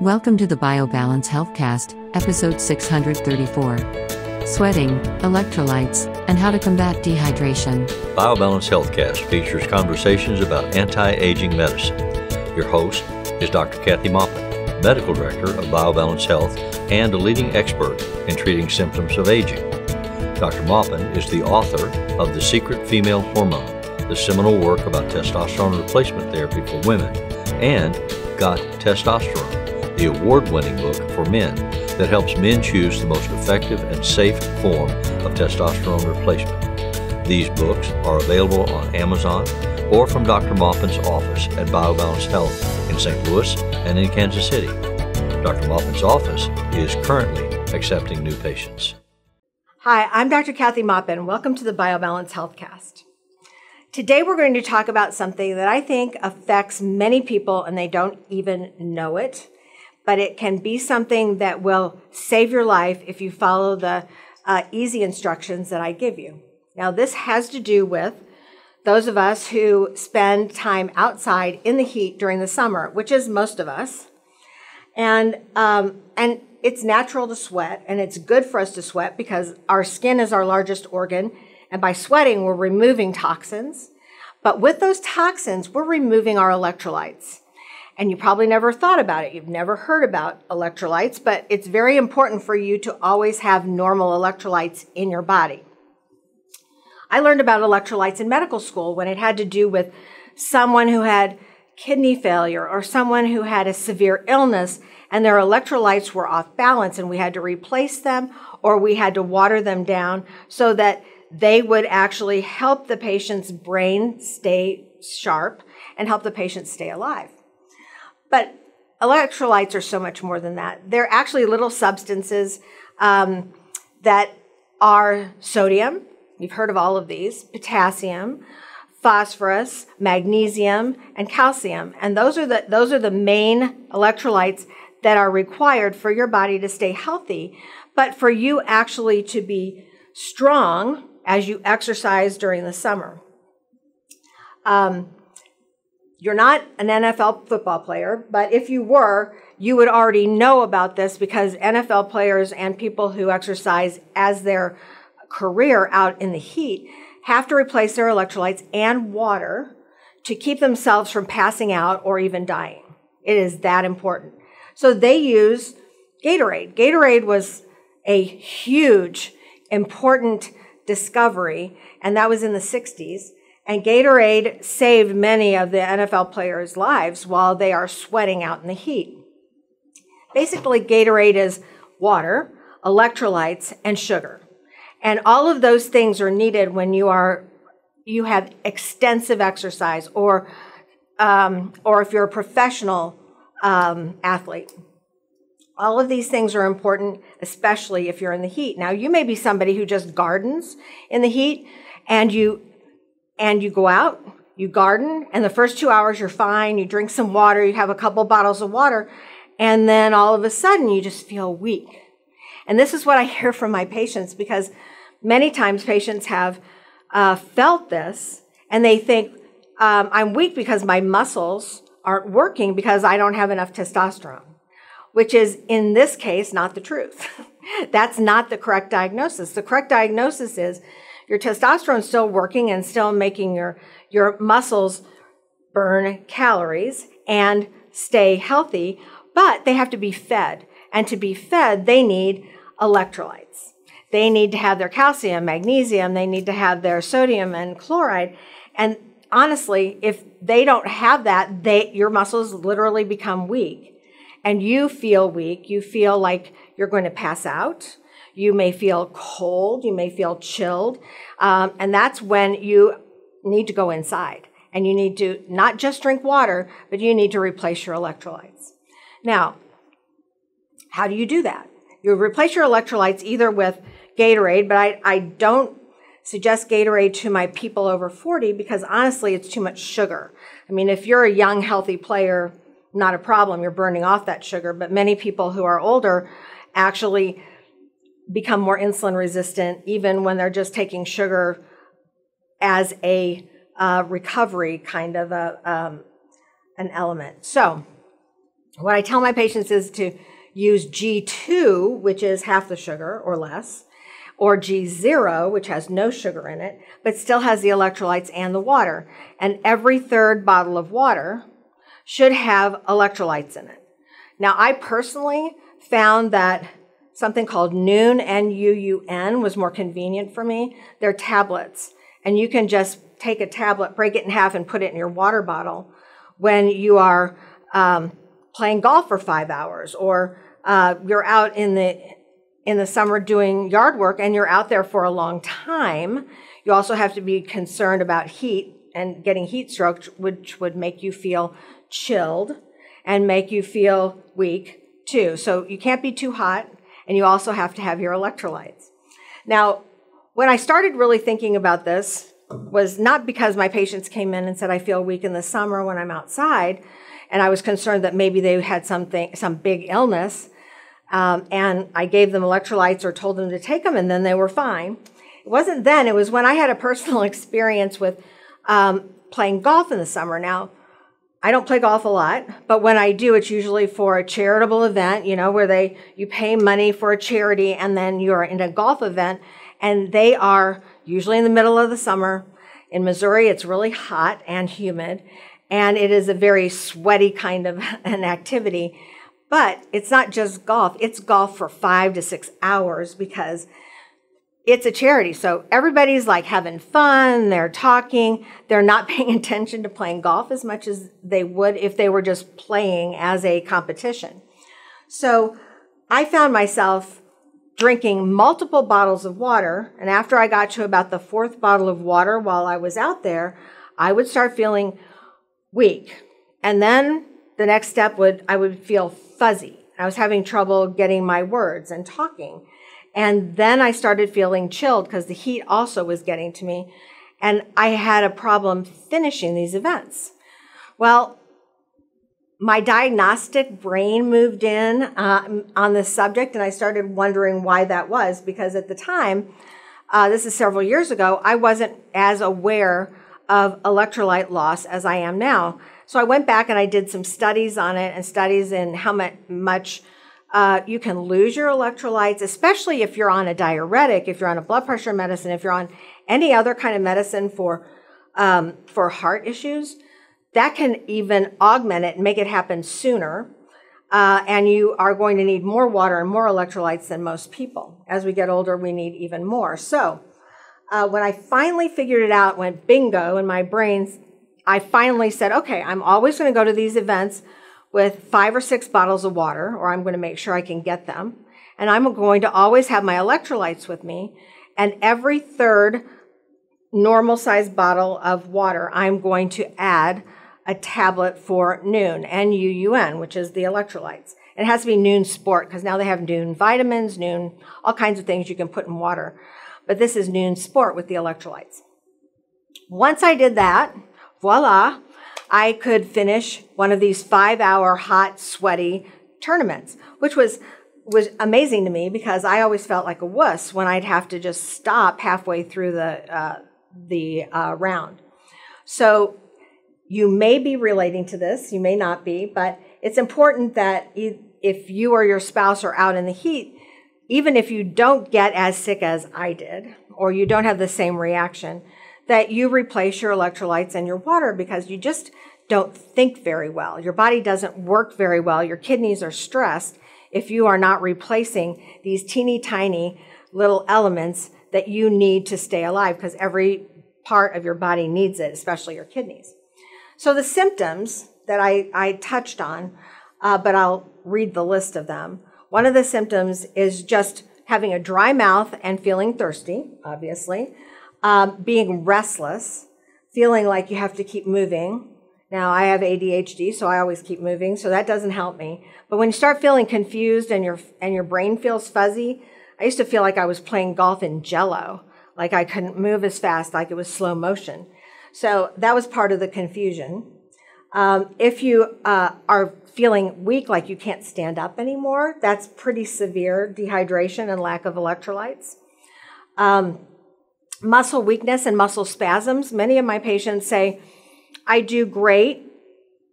Welcome to the BioBalance Healthcast, episode 634. Sweating, electrolytes, and how to combat dehydration. BioBalance Healthcast features conversations about anti aging medicine. Your host is Dr. Kathy Maupin, Medical Director of BioBalance Health and a leading expert in treating symptoms of aging. Dr. Maupin is the author of The Secret Female Hormone, the seminal work about testosterone replacement therapy for women, and Got Testosterone, the award winning book for men that helps men choose the most effective and safe form of testosterone replacement. These books are available on Amazon or from Dr. Maupin's office at BioBalance Health in St. Louis and in Kansas City. Dr. Maupin's office is currently accepting new patients. Hi, I'm Dr. Kathy Maupin. Welcome to the BioBalance Healthcast. Today we're going to talk about something that I think affects many people and they don't even know it, but it can be something that will save your life if you follow the uh, easy instructions that I give you. Now, this has to do with those of us who spend time outside in the heat during the summer, which is most of us. And, um, and it's natural to sweat, and it's good for us to sweat because our skin is our largest organ and by sweating, we're removing toxins. But with those toxins, we're removing our electrolytes. And you probably never thought about it. You've never heard about electrolytes, but it's very important for you to always have normal electrolytes in your body. I learned about electrolytes in medical school when it had to do with someone who had kidney failure or someone who had a severe illness and their electrolytes were off balance and we had to replace them or we had to water them down so that they would actually help the patient's brain stay sharp and help the patient stay alive. But electrolytes are so much more than that. They're actually little substances um, that are sodium, you've heard of all of these, potassium, phosphorus, magnesium, and calcium. And those are the, those are the main electrolytes that are required for your body to stay healthy. But for you actually to be strong, as you exercise during the summer. Um, you're not an NFL football player, but if you were, you would already know about this because NFL players and people who exercise as their career out in the heat have to replace their electrolytes and water to keep themselves from passing out or even dying. It is that important. So they use Gatorade. Gatorade was a huge, important discovery, and that was in the 60s. And Gatorade saved many of the NFL players' lives while they are sweating out in the heat. Basically, Gatorade is water, electrolytes, and sugar. And all of those things are needed when you are you have extensive exercise or um, or if you're a professional um, athlete. All of these things are important, especially if you're in the heat. Now, you may be somebody who just gardens in the heat and you and you go out, you garden, and the first 2 hours you're fine, you drink some water, you have a couple bottles of water, and then all of a sudden you just feel weak. And this is what I hear from my patients because many times patients have uh, felt this and they think, um, I'm weak because my muscles aren't working because I don't have enough testosterone which is in this case not the truth. That's not the correct diagnosis. The correct diagnosis is your testosterone is still working and still making your, your muscles burn calories and stay healthy, but they have to be fed. And to be fed, they need electrolytes. They need to have their calcium, magnesium, they need to have their sodium and chloride. And honestly, if they don't have that, they, your muscles literally become weak and you feel weak, you feel like you're going to pass out, you may feel cold, you may feel chilled, um, and that's when you need to go inside and you need to not just drink water, but you need to replace your electrolytes. Now, how do you do that? You replace your electrolytes either with Gatorade, but I, I don't suggest Gatorade to my people over 40 because honestly, it's too much sugar. I mean, if you're a young, healthy player, not a problem. You're burning off that sugar. But many people who are older actually become more insulin resistant even when they're just taking sugar as a uh, recovery kind of a, um, an element. So What I tell my patients is to use G2, which is half the sugar or less, or G0, which has no sugar in it, but still has the electrolytes and the water. And every third bottle of water should have electrolytes in it. Now, I personally found that something called Nuun, N-U-U-N, was more convenient for me. They're tablets, and you can just take a tablet, break it in half, and put it in your water bottle when you are um, playing golf for five hours, or uh, you're out in the in the summer doing yard work and you're out there for a long time. You also have to be concerned about heat and getting heat stroke, which would make you feel chilled and make you feel weak too. So you can't be too hot, and you also have to have your electrolytes. Now, when I started really thinking about this, was not because my patients came in and said, I feel weak in the summer when I'm outside, and I was concerned that maybe they had something, some big illness. Um, and I gave them electrolytes or told them to take them, and then they were fine. It wasn't then, it was when I had a personal experience with um, playing golf in the summer. Now, I don't play golf a lot, but when I do, it's usually for a charitable event, you know, where they you pay money for a charity and then you're in a golf event and they are usually in the middle of the summer. In Missouri, it's really hot and humid and it is a very sweaty kind of an activity. But it's not just golf, it's golf for 5 to 6 hours because it's a charity. So everybody's like having fun, they're talking, they're not paying attention to playing golf as much as they would if they were just playing as a competition. So I found myself drinking multiple bottles of water. And after I got to about the fourth bottle of water while I was out there, I would start feeling weak. And then the next step would, I would feel fuzzy. I was having trouble getting my words and talking. And then I started feeling chilled because the heat also was getting to me. And I had a problem finishing these events. Well, my diagnostic brain moved in uh, on this subject, and I started wondering why that was because at the time, uh, this is several years ago, I wasn't as aware of electrolyte loss as I am now. So I went back and I did some studies on it and studies in how much uh, you can lose your electrolytes, especially if you're on a diuretic, if you're on a blood pressure medicine, if you're on any other kind of medicine for um, for heart issues. That can even augment it and make it happen sooner. Uh, and you are going to need more water and more electrolytes than most people. As we get older, we need even more. So, uh, when I finally figured it out, went bingo in my brain, I finally said, okay, I'm always going to go to these events with five or six bottles of water, or I'm going to make sure I can get them. And I'm going to always have my electrolytes with me. And every third normal sized bottle of water, I'm going to add a tablet for Nuun, N U U N, which is the electrolytes. It has to be Nuun Sport because now they have Nuun vitamins, Nuun, all kinds of things you can put in water. But this is Nuun Sport with the electrolytes. Once I did that, voila, I could finish one of these five hour hot, sweaty tournaments, which was was amazing to me because I always felt like a wuss when I'd have to just stop halfway through the uh, the uh, round. So you may be relating to this, you may not be, but it's important that if you or your spouse are out in the heat, even if you don't get as sick as I did, or you don't have the same reaction, that you replace your electrolytes and your water because you just don't think very well. Your body doesn't work very well. Your kidneys are stressed if you are not replacing these teeny tiny little elements that you need to stay alive because every part of your body needs it, especially your kidneys. So the symptoms that I, I touched on, uh, but I'll read the list of them. One of the symptoms is just having a dry mouth and feeling thirsty, obviously um, being restless, feeling like you have to keep moving. Now, I have ADHD, so I always keep moving, so that doesn't help me. But when you start feeling confused and your, and your brain feels fuzzy, I used to feel like I was playing golf in jello, like I couldn't move as fast, like it was slow motion. So that was part of the confusion. Um, if you uh, are feeling weak, like you can't stand up anymore, that's pretty severe dehydration and lack of electrolytes. Um, muscle weakness and muscle spasms. Many of my patients say, I do great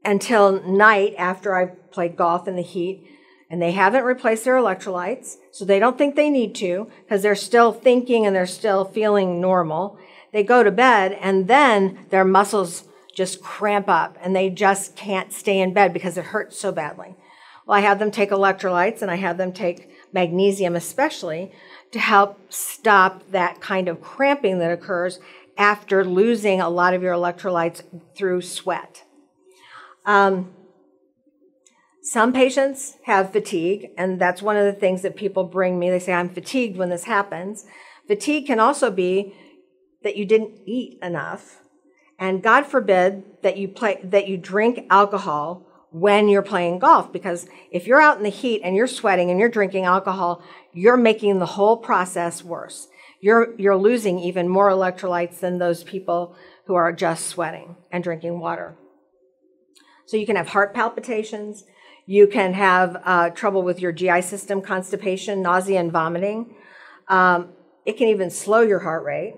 until night after I've played golf in the heat, and they haven't replaced their electrolytes, so they don't think they need to because they're still thinking and they're still feeling normal. They go to bed, and then their muscles just cramp up and they just can't stay in bed because it hurts so badly. Well, I have them take electrolytes and I have them take magnesium, especially to help stop that kind of cramping that occurs after losing a lot of your electrolytes through sweat. Um, some patients have fatigue, and that's one of the things that people bring me. They say, I'm fatigued when this happens. Fatigue can also be that you didn't eat enough. And God forbid that you play, that you drink alcohol when you're playing golf, because if you're out in the heat and you're sweating and you're drinking alcohol, you're making the whole process worse. You're, you're losing even more electrolytes than those people who are just sweating and drinking water. So you can have heart palpitations. You can have uh, trouble with your GI system, constipation, nausea, and vomiting. Um, it can even slow your heart rate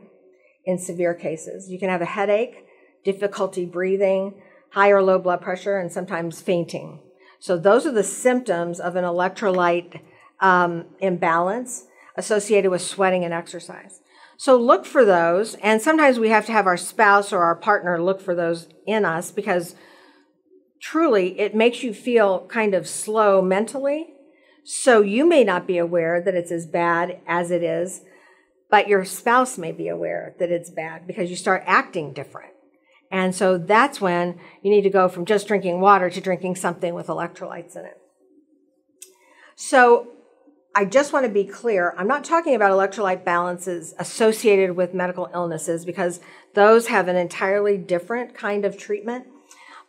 in severe cases. You can have a headache, difficulty breathing, high or low blood pressure, and sometimes fainting. So those are the symptoms of an electrolyte um, imbalance associated with sweating and exercise. So look for those, and sometimes we have to have our spouse or our partner look for those in us because truly it makes you feel kind of slow mentally. So you may not be aware that it's as bad as it is, but your spouse may be aware that it's bad because you start acting different. And so that's when you need to go from just drinking water to drinking something with electrolytes in it. So I just want to be clear. I'm not talking about electrolyte balances associated with medical illnesses because those have an entirely different kind of treatment.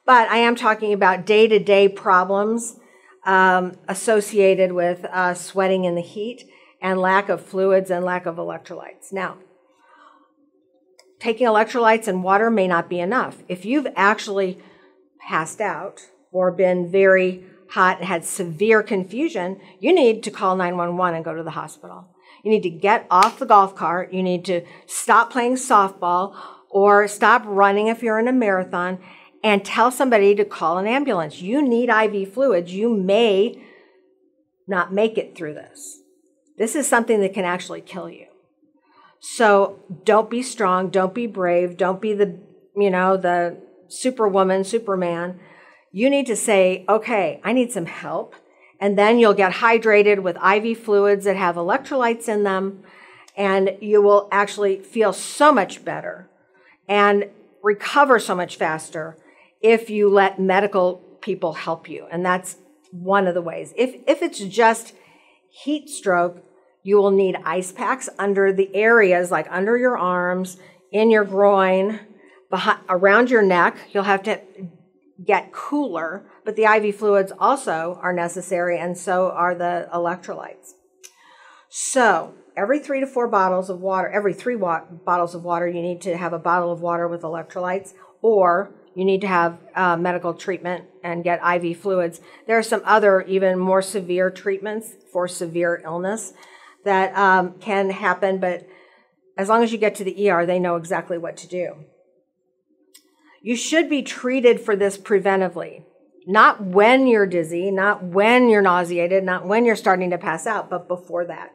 But I am talking about day to day problems um, associated with uh, sweating in the heat and lack of fluids and lack of electrolytes. Now, taking electrolytes and water may not be enough. If you've actually passed out or been very hot and had severe confusion, you need to call 911 and go to the hospital. You need to get off the golf cart. You need to stop playing softball or stop running if you're in a marathon and tell somebody to call an ambulance. You need IV fluids. You may not make it through this. This is something that can actually kill you. So don't be strong, don't be brave, don't be the, you know, the superwoman, superman. You need to say, okay, I need some help. And then you'll get hydrated with IV fluids that have electrolytes in them. And you will actually feel so much better and recover so much faster if you let medical people help you. And that's one of the ways. If, if it's just heat stroke, you will need ice packs under the areas like under your arms, in your groin, behind, around your neck. You'll have to get cooler, but the IV fluids also are necessary, and so are the electrolytes. So, every three to four bottles of water, every three bottles of water, you need to have a bottle of water with electrolytes, or you need to have uh, medical treatment and get IV fluids. There are some other, even more severe treatments for severe illness that um, can happen, but as long as you get to the ER, they know exactly what to do. You should be treated for this preventively, not when you're dizzy, not when you're nauseated, not when you're starting to pass out, but before that.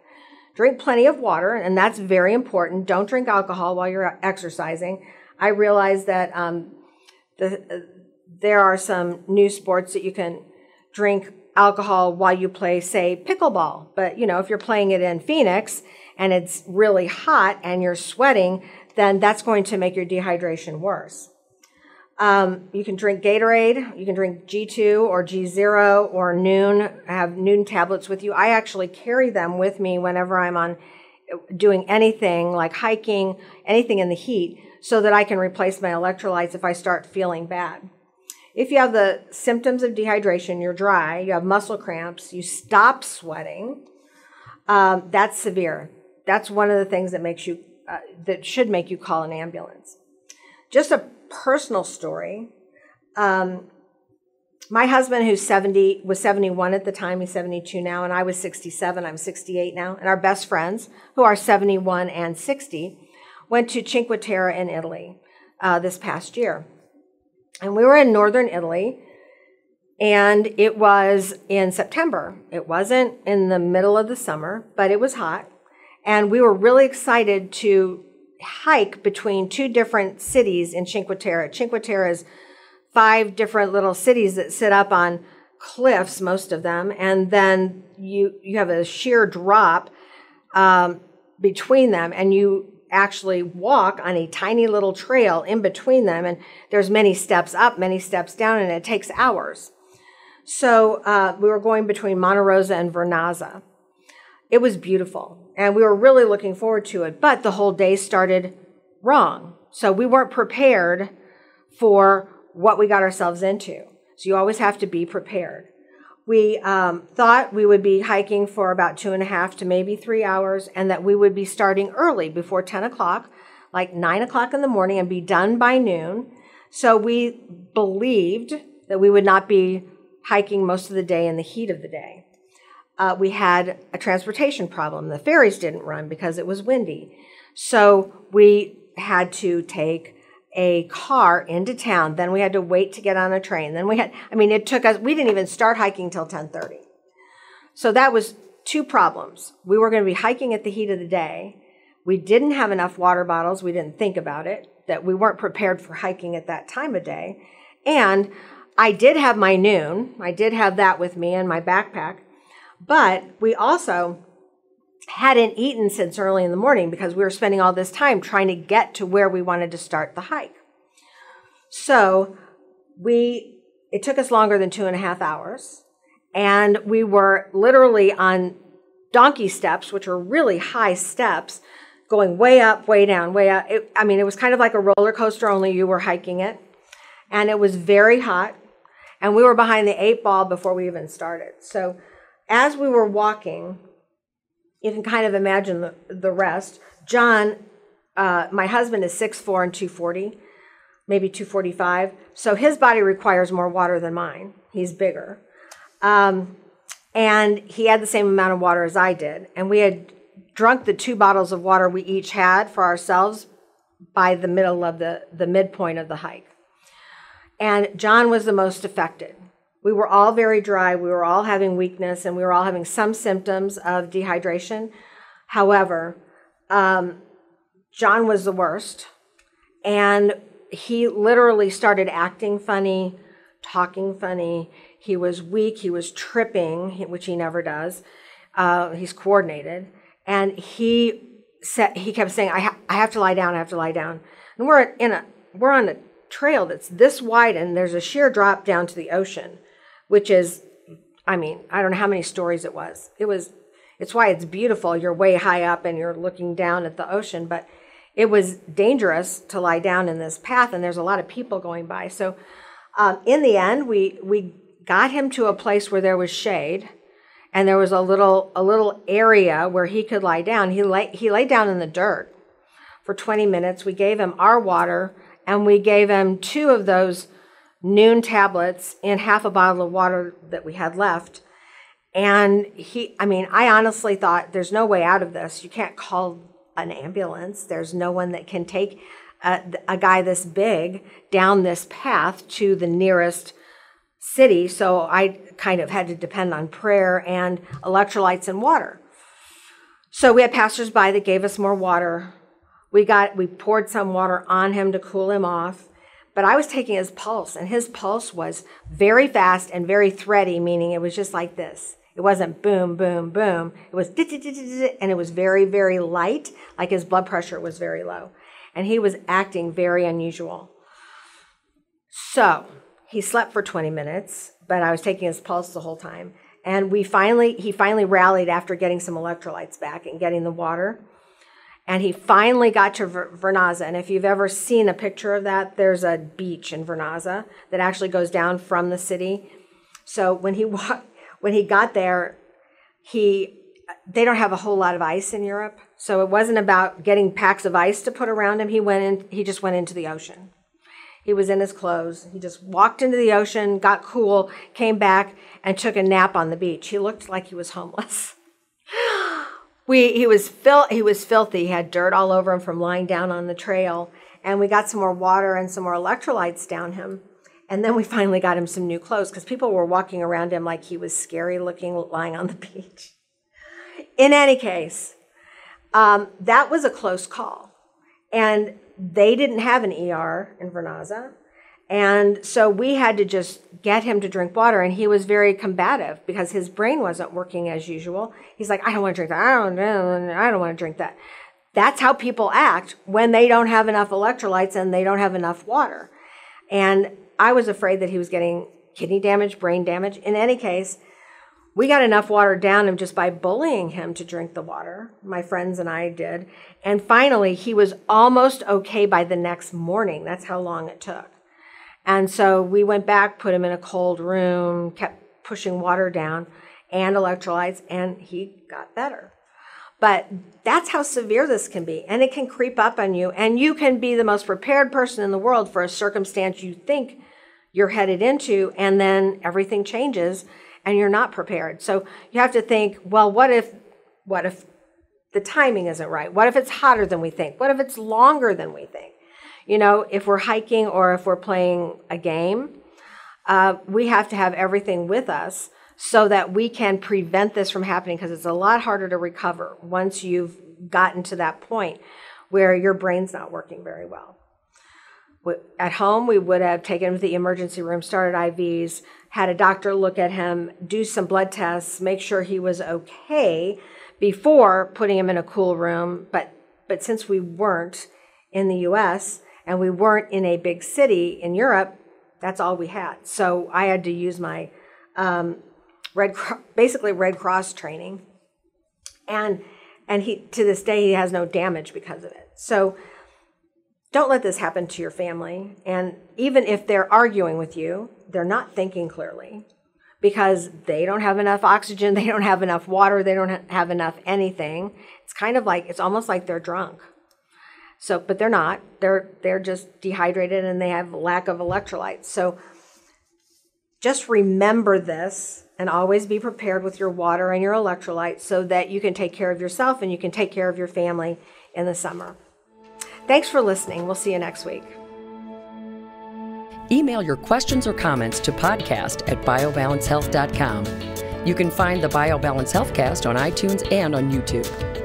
Drink plenty of water, and that's very important. Don't drink alcohol while you're exercising. I realize that um, the, there are some new sports that you can drink alcohol while you play, say, pickleball. But, you know, if you're playing it in Phoenix and it's really hot and you're sweating, then that's going to make your dehydration worse. Um, you can drink Gatorade, you can drink G2 or G0 or Nuun, have Nuun tablets with you. I actually carry them with me whenever I'm on doing anything like hiking, anything in the heat, so that I can replace my electrolytes if I start feeling bad. If you have the symptoms of dehydration, you're dry, you have muscle cramps, you stop sweating, um, that's severe. That's one of the things that makes you uh, that should make you call an ambulance. Just a personal story. Um, my husband, who's 70, was 71 at the time, he's 72 now, and I was 67, I'm 68 now, and our best friends, who are 71 and 60, went to Cinque Terre in Italy uh, this past year. And we were in northern Italy. And it was in September. It wasn't in the middle of the summer, but it was hot. And we were really excited to hike between two different cities in Cinque Terre. Cinque Terre is five different little cities that sit up on cliffs, most of them, and then you you have a sheer drop um, between them, and you actually walk on a tiny little trail in between them, and there's many steps up, many steps down, and it takes hours. So uh, we were going between Monterosso and Vernazza It was beautiful, and we were really looking forward to it, but the whole day started wrong. So we weren't prepared for what we got ourselves into. So you always have to be prepared. We um, thought we would be hiking for about two and a half to maybe three hours, and that we would be starting early before 10 o'clock, like 9 o'clock in the morning, and be done by noon. So we believed that we would not be hiking most of the day in the heat of the day. Uh, we had a transportation problem. The ferries didn't run because it was windy. So we had to take a car into town. Then we had to wait to get on a train. Then we had, I mean, it took us, we didn't even start hiking till 1030. So that was two problems. We were going to be hiking at the heat of the day. We didn't have enough water bottles. We didn't think about it, that we weren't prepared for hiking at that time of day. And I did have my Nuun. I did have that with me in my backpack. But we also hadn't eaten since early in the morning because we were spending all this time trying to get to where we wanted to start the hike. So we it took us longer than two and a half hours, and we were literally on donkey steps, which are really high steps, going way up, way down, way up. It, I mean, it was kind of like a roller coaster, only you were hiking it, and it was very hot, and we were behind the eight ball before we even started. So as we were walking, you can kind of imagine the, the rest. John, uh, my husband is 6'4 and 240, maybe 245. So his body requires more water than mine. He's bigger. Um, and he had the same amount of water as I did. And we had drunk the two bottles of water we each had for ourselves by the middle of the, the midpoint of the hike. And John was the most affected. We were all very dry. We were all having weakness and we were all having some symptoms of dehydration. However, um, John was the worst. And he literally started acting funny, talking funny. He was weak. He was tripping, which he never does. Uh, he's coordinated. And he said, he kept saying, I, ha- I have to lie down. I have to lie down. And we're in a, we're on a trail that's this wide and there's a sheer drop down to the ocean which is, I mean, I don't know how many stories it was. It was, it's why it's beautiful. You're way high up and you're looking down at the ocean, but it was dangerous to lie down in this path, and there's a lot of people going by. So, um, in the end, we we got him to a place where there was shade, and there was a little a little area where he could lie down. He lay he lay down in the dirt for 20 minutes. We gave him our water, and we gave him two of those Nuun tablets and half a bottle of water that we had left. And he, I mean, I honestly thought there's no way out of this. You can't call an ambulance. There's no one that can take a, a guy this big down this path to the nearest city. So I kind of had to depend on prayer and electrolytes and water. So we had passersby that gave us more water. We got we poured some water on him to cool him off. But I was taking his pulse, and his pulse was very fast and very thready, meaning it was just like this. It wasn't boom, boom, boom. It was and it was very, very light, like his blood pressure was very low. And he was acting very unusual. So he slept for 20 minutes, but I was taking his pulse the whole time. And we finally, he finally rallied after getting some electrolytes back and getting the water and he finally got to Vernazza. And if you've ever seen a picture of that, there's a beach in Vernazza that actually goes down from the city. So when he when he got there, he they don't have a whole lot of ice in Europe, so it wasn't about getting packs of ice to put around him. He went in. He just went into the ocean. He was in his clothes. He just walked into the ocean, got cool, came back, and took a nap on the beach. He looked like he was homeless. we he was fil- he was filthy. He had dirt all over him from lying down on the trail. And we got some more water and some more electrolytes down him. And then we finally got him some new clothes because people were walking around him like he was scary looking lying on the beach. In any case, um, that was a close call. And they didn't have an ER in Vernazza. And so we had to just get him to drink water. And he was very combative because his brain wasn't working as usual. He's like, I don't want to drink that. I don't, I don't want to drink that. That's how people act when they don't have enough electrolytes and they don't have enough water. And I was afraid that he was getting kidney damage, brain damage. In any case, we got enough water down him just by bullying him to drink the water. My friends and I did. And finally, he was almost okay by the next morning. That's how long it took. And so we went back, put him in a cold room, kept pushing water down and electrolytes, and he got better. But that's how severe this can be. And it can creep up on you. And you can be the most prepared person in the world for a circumstance you think you're headed into, and then everything changes and you're not prepared. So you have to think, well, what if what if the timing isn't right? What if it's hotter than we think? What if it's longer than we think? You know, if we're hiking or if we're playing a game, uh, we have to have everything with us so that we can prevent this from happening because it's a lot harder to recover once you've gotten to that point where your brain's not working very well. At home, we would have taken him to the emergency room, started IVs, had a doctor look at him, do some blood tests, make sure he was okay before putting him in a cool room. But but since we weren't in the U.S. and we weren't in a big city in Europe, that's all we had. So I had to use my um, Red basically Red Cross training, and and he to this day he has no damage because of it. So don't let this happen to your family. And even if they're arguing with you, they're not thinking clearly because they don't have enough oxygen, they don't have enough water, they don't have enough anything. It's kind of like it's almost like they're drunk. So, but they're not. They're they're just dehydrated and they have lack of electrolytes. So just remember this and always be prepared with your water and your electrolytes so that you can take care of yourself and you can take care of your family in the summer. Thanks for listening. We'll see you next week. Email your questions or comments to podcast at biobalancehealth.com. You can find the BioBalance Healthcast on iTunes and on YouTube.